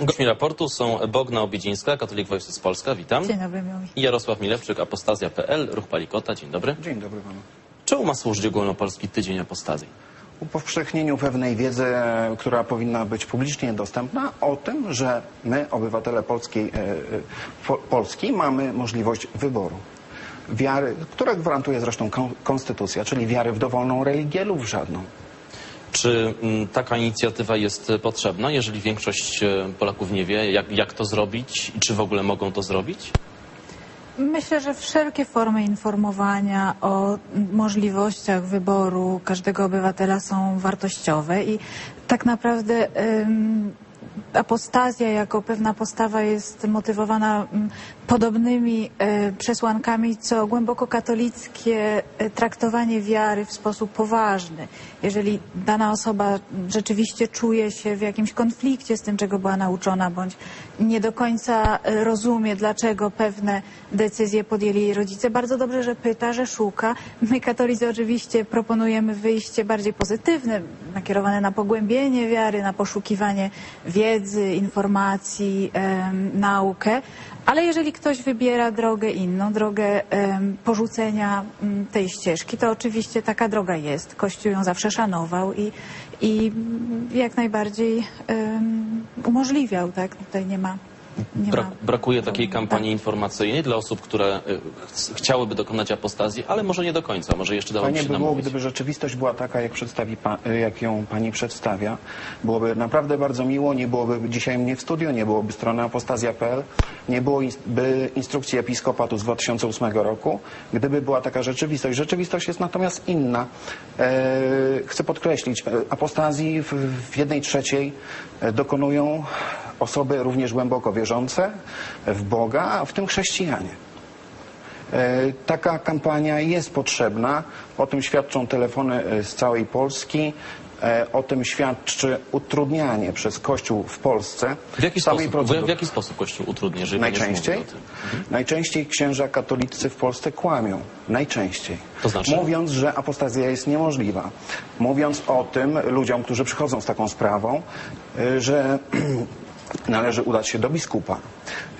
Gośćmi raportu są Bogna Obiedzińska, katolik Województw Polska, witam. Dzień dobry, miło mi. I Jarosław Milewczyk, apostazja.pl, Ruch Palikota, dzień dobry. Dzień dobry panu. Czemu ma służyć ogólnopolski tydzień apostazji? Upowszechnieniu pewnej wiedzy, która powinna być publicznie dostępna o tym, że my, obywatele polskiej, e, e, po, Polski, mamy możliwość wyboru. Wiary, która gwarantuje zresztą kon- konstytucja, czyli wiary w dowolną religię lub w żadną. Czy mm, taka inicjatywa jest potrzebna, jeżeli większość e, Polaków nie wie, jak, jak to zrobić i czy w ogóle mogą to zrobić? Myślę, że wszelkie formy informowania o możliwościach wyboru każdego obywatela są wartościowe i tak naprawdę apostazja jako pewna postawa jest motywowana mm, podobnymi e, przesłankami, co głęboko katolickie e, traktowanie wiary w sposób poważny. Jeżeli dana osoba rzeczywiście czuje się w jakimś konflikcie z tym, czego była nauczona, bądź nie do końca e, rozumie, dlaczego pewne decyzje podjęli jej rodzice, bardzo dobrze, że pyta, że szuka. My katolicy oczywiście proponujemy wyjście bardziej pozytywne, nakierowane na pogłębienie wiary, na poszukiwanie wiedzy, informacji, em, naukę. Ale jeżeli ktoś wybiera drogę inną, drogę porzucenia m, tej ścieżki, to oczywiście taka droga jest. Kościół ją zawsze szanował i, i mm, jak najbardziej umożliwiał, tak? Tutaj nie ma. Brakuje takiej kampanii informacyjnej dla osób, które e, ch- chciałyby dokonać apostazji, ale może nie do końca, może jeszcze dałoby Fajnie się by było, namówić. gdyby rzeczywistość była taka, jak, przedstawi pa, jak ją pani przedstawia. Byłoby naprawdę bardzo miło, nie byłoby dzisiaj mnie w studio, nie byłoby strony apostazja.pl, nie byłoby instrukcji episkopatu z 2008 roku, gdyby była taka rzeczywistość. Rzeczywistość jest natomiast inna. E, chcę podkreślić, e, apostazji w, w jednej trzeciej e, dokonują osoby również głęboko wierzące w Boga, a w tym chrześcijanie. E, Taka kampania jest potrzebna. O tym świadczą telefony e, z całej Polski. E, O tym świadczy utrudnianie przez Kościół w Polsce W jaki, sposób, w, procedury. w jaki sposób Kościół utrudnia, jeżeli Najczęściej? mówi o tym? Najczęściej księża katolicy w Polsce kłamią. Najczęściej. To znaczy? Mówiąc, że apostazja jest niemożliwa. Mówiąc o tym ludziom, którzy przychodzą z taką sprawą, że należy udać się do biskupa.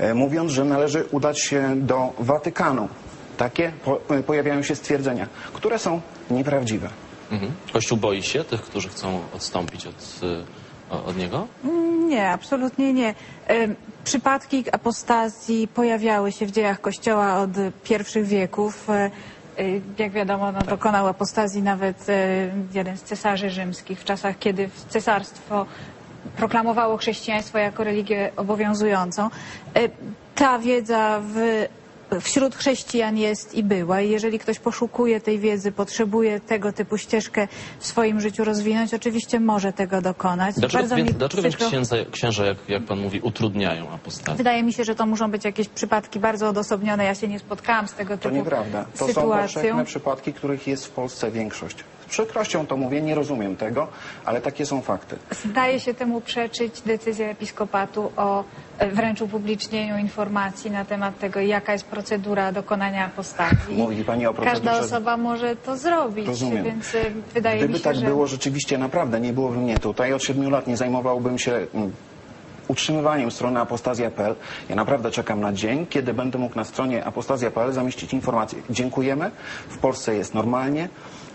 Y, Mówiąc, że należy udać się do Watykanu. Takie po, y, pojawiają się stwierdzenia, które są nieprawdziwe. Mhm. Kościół boi się tych, którzy chcą odstąpić od, e, od niego? Nie, absolutnie nie. Przypadki apostazji pojawiały się w dziejach Kościoła od pierwszych wieków. E, e, Jak wiadomo, no, dokonał apostazji nawet e, jeden z cesarzy rzymskich w czasach, kiedy cesarstwo proklamowało chrześcijaństwo jako religię obowiązującą. E, Ta wiedza w wśród chrześcijan jest i była. I jeżeli ktoś poszukuje tej wiedzy, potrzebuje tego typu ścieżkę w swoim życiu rozwinąć, oczywiście może tego dokonać. Dlaczego Bardzo więc, mi dlaczego więc przykro. księża, księża jak, jak pan mówi, utrudniają apostazję? Wydaje mi się, że to muszą być jakieś przypadki bardzo odosobnione. Ja się nie spotkałam z tego To typu nieprawda. To są sytuacją. powszechne przypadki, których jest w Polsce większość. Przykrością to mówię, nie rozumiem tego, ale takie są fakty. Zdaje się temu przeczyć decyzja episkopatu o e, wręcz upublicznieniu informacji na temat tego, jaka jest procedura dokonania apostazji. Mówi pani o Każda procedurze- osoba może to zrobić, Rozumiem. więc e, wydaje Gdyby mi się, tak że... było rzeczywiście naprawdę, nie byłoby mnie tutaj. Od siedmiu lat nie zajmowałbym się mm, utrzymywaniem strony apostazja.pl. Ja naprawdę czekam na dzień, kiedy będę mógł na stronie apostazja.pl zamieścić informację. Dziękujemy, w Polsce jest normalnie.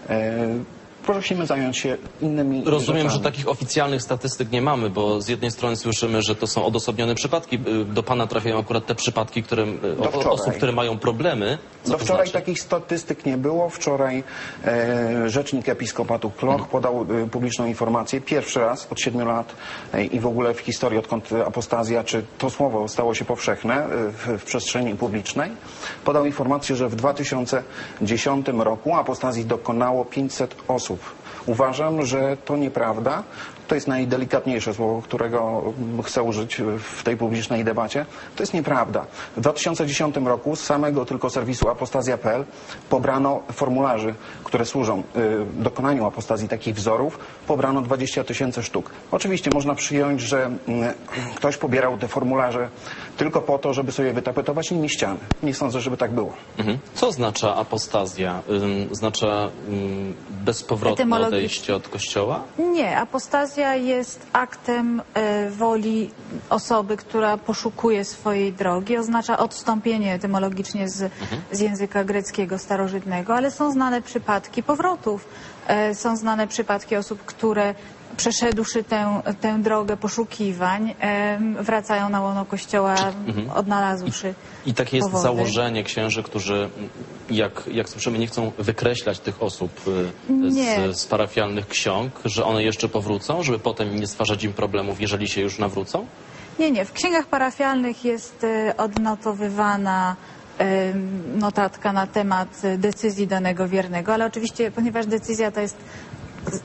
E, prosimy zająć się innymi Rozumiem, że rzeczami. takich oficjalnych statystyk nie mamy, bo z jednej strony słyszymy, że to są odosobnione przypadki. Y, Do pana trafiają akurat te przypadki, które, y, o, osób, które mają problemy. Co Do wczoraj znaczy? takich statystyk nie było. Wczoraj e, rzecznik episkopatu Kloch Mhm. podał e, publiczną informację pierwszy raz od siedmiu lat e, i w ogóle w historii, odkąd apostazja, czy to słowo stało się powszechne e, w, w przestrzeni publicznej, podał informację, że w 2010 roku apostazji dokonało 500 osób. sposób Uważam, że to nieprawda. To jest najdelikatniejsze słowo, którego chcę użyć w tej publicznej debacie. To jest nieprawda. W 2010 roku z samego tylko serwisu apostazja.pl pobrano formularzy, które służą y, dokonaniu apostazji takich wzorów, pobrano 20 tysięcy sztuk. Oczywiście można przyjąć, że mm, ktoś pobierał te formularze tylko po to, żeby sobie wytapetować nimi ściany. Nie sądzę, żeby tak było. Mhm. Co oznacza apostazja? Ym, bezpowrotne. Odejście od kościoła? Nie, apostazja jest aktem e, woli osoby, która poszukuje swojej drogi. Oznacza odstąpienie etymologicznie z, z języka greckiego starożytnego, ale są znane przypadki powrotów. E, są znane przypadki osób, które przeszedłszy tę, tę drogę poszukiwań, em, wracają na łono kościoła, odnalazłszy I takie jest powody. założenie księży, którzy, jak, jak słyszymy, nie chcą wykreślać tych osób y, Nie. z, z parafialnych ksiąg, że one jeszcze powrócą, żeby potem nie stwarzać im problemów, jeżeli się już nawrócą? Nie, nie. W księgach parafialnych jest e, odnotowywana em, notatka na temat e, decyzji danego wiernego, ale oczywiście, ponieważ decyzja ta jest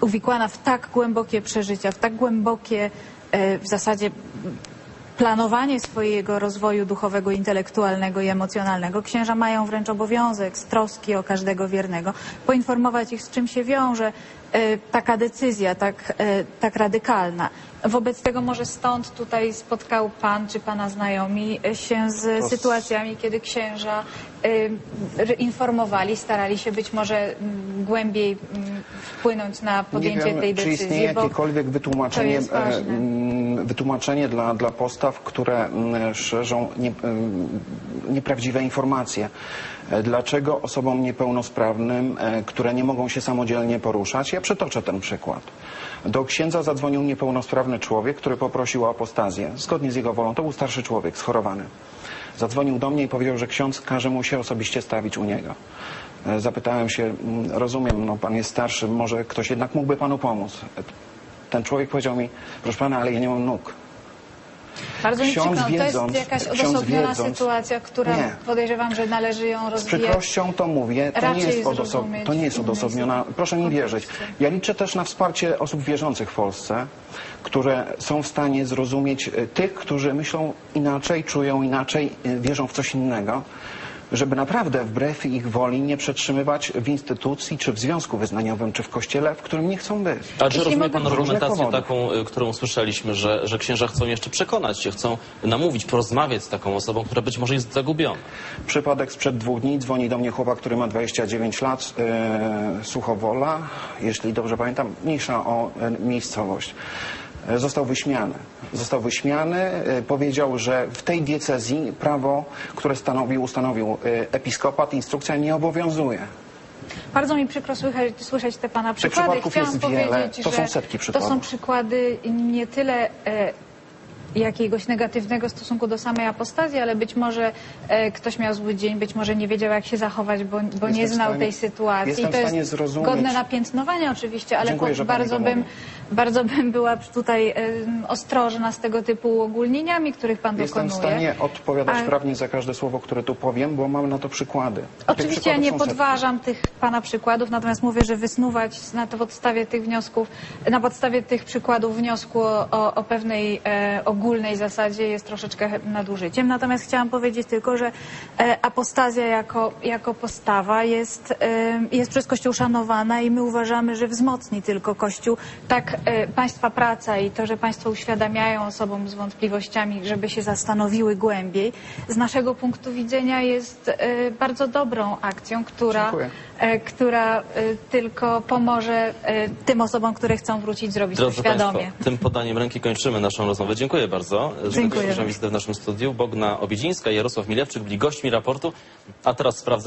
uwikłana w tak głębokie przeżycia, w tak głębokie e, w zasadzie planowanie swojego rozwoju duchowego, intelektualnego i emocjonalnego, księża mają wręcz obowiązek z troski o każdego wiernego, poinformować ich, z czym się wiąże taka decyzja, tak, e, tak radykalna. Wobec tego może stąd tutaj spotkał Pan czy Pana znajomi e, się z sytuacjami, kiedy księża e, informowali, starali się być może mm, głębiej mm, wpłynąć na podjęcie wiem, tej czy decyzji. istnieje bo jakiekolwiek wytłumaczenie, e, mm, wytłumaczenie dla, dla postaw, które szerzą nie, nieprawdziwe informacje. E, Dlaczego osobom niepełnosprawnym, e, które nie mogą się samodzielnie poruszać, ja przytoczę ten przykład. Do księdza zadzwonił niepełnosprawny człowiek, który poprosił o apostazję. Zgodnie z jego wolą, to był starszy człowiek, schorowany. Zadzwonił do mnie i powiedział, że ksiądz każe mu się osobiście stawić u niego. E, Zapytałem się, mm, rozumiem, no pan jest starszy, może ktoś jednak mógłby panu pomóc. E, Ten człowiek powiedział mi, proszę pana, ale ja nie mam nóg. Bardzo mi Ksiądz to wiedząc- jest jakaś odosobniona wiedząc- sytuacja, która Nie. podejrzewam, że należy ją Z rozwijać. przykrością to mówię, to nie, jest odosob... to nie jest odosobniona. Proszę mi wierzyć. Ja liczę też na wsparcie osób wierzących w Polsce, które są w stanie zrozumieć y, tych, którzy myślą inaczej, czują inaczej, y, wierzą w coś innego, żeby naprawdę wbrew ich woli nie przetrzymywać w instytucji, czy w związku wyznaniowym, czy w kościele, w którym nie chcą być. A czy rozumie pan argumentację taką, y, którą słyszeliśmy, że, że księża chcą jeszcze przekonać się, chcą namówić, porozmawiać z taką osobą, która być może jest zagubiona? Przypadek sprzed dwóch dni. Dzwoni do mnie chłopak, który ma 29 lat, e, Suchowola, jeśli dobrze pamiętam, mniejsza o e, miejscowość. E, Został wyśmiany. Został wyśmiany, e, powiedział, że w tej diecezji prawo, które stanowił, ustanowił e, episkopat, instrukcja nie obowiązuje. Bardzo mi przykro słychać, słyszeć te Pana Tych przykłady. przypadków Chciałam powiedzieć, To że są setki to przykładów. są przykłady nie tyle e, jakiegoś negatywnego stosunku do samej apostazji, ale być może e, ktoś miał zły dzień, być może nie wiedział jak się zachować, bo, bo nie znał stanie- tej sytuacji. jestem w to jest zrozumieć. godne napiętnowania oczywiście, ale Dziękuję, po, bardzo, to bym. Bardzo bym była tutaj ostrożna z tego typu uogólnieniami, których Pan Jestem w dokonuje. stanie odpowiadać A- prawnie za każde słowo, które tu powiem, bo mam na to przykłady. Oczywiście ja nie są setki. podważam tych Pana przykładów, natomiast mówię, że wysnuwać na podstawie tych wniosków, na podstawie tych przykładów wniosku o, o, pewnej e, ogólnej zasadzie jest troszeczkę nadużyciem. Natomiast chciałam powiedzieć tylko, że e, apostazja jako, jako postawa jest, e, jest przez Kościół szanowana i my uważamy, że wzmocni tylko Kościół. Tak Państwa praca i to, że Państwo uświadamiają osobom z wątpliwościami, żeby się zastanowiły głębiej, z naszego punktu widzenia jest e, bardzo dobrą akcją, która, Dziękuję. e, która e, tylko pomoże e, tym osobom, które chcą wrócić, zrobić to Drodzy świadomie. Państwo, tym podaniem ręki kończymy naszą rozmowę. Dziękuję bardzo, że Dziękuję. wizytę w naszym studiu. Bogna Obiedzińska i Jarosław Milewczyk byli gośćmi raportu, a teraz sprawdzamy